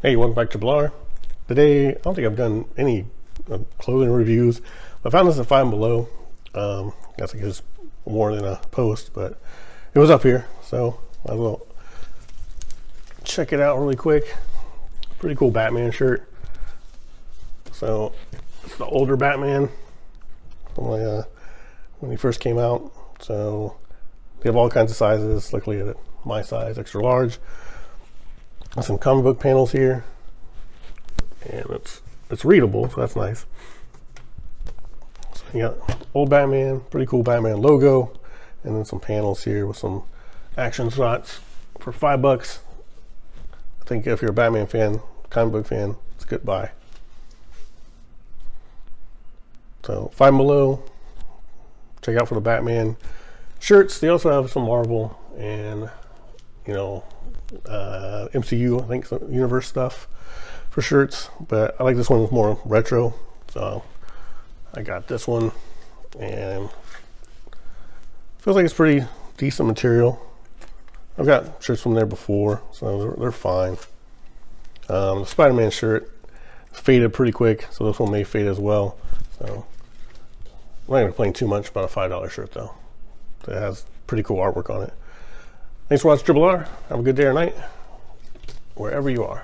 Hey, welcome back to Blar. Today, I don't think I've done any uh, clothing reviews. I found this at Five Below. Um, I guess I just more than a post, but it was up here, so I will check it out really quick. Pretty cool Batman shirt. So it's the older Batman from uh, when he first came out. So they have all kinds of sizes. Luckily, at my size, extra large. Some comic book panels here, and it's it's readable, so that's nice. So you got old Batman, pretty cool Batman logo, and then some panels here with some action shots for five bucks. I think if you're a Batman fan, comic book fan, it's a good buy. So five below. Check out for the Batman shirts. They also have some Marvel and you know uh, MCU, I think, universe stuff for shirts. But I like this one more retro, so I got this one, and feels like it's pretty decent material. I've got shirts from there before, so they're, they're fine. Um, the Spider-Man shirt faded pretty quick, so this one may fade as well. So I'm not to complain too much about a $5 shirt though. It has pretty cool artwork on it. Thanks for watching Triple R. Have a good day or night, wherever you are.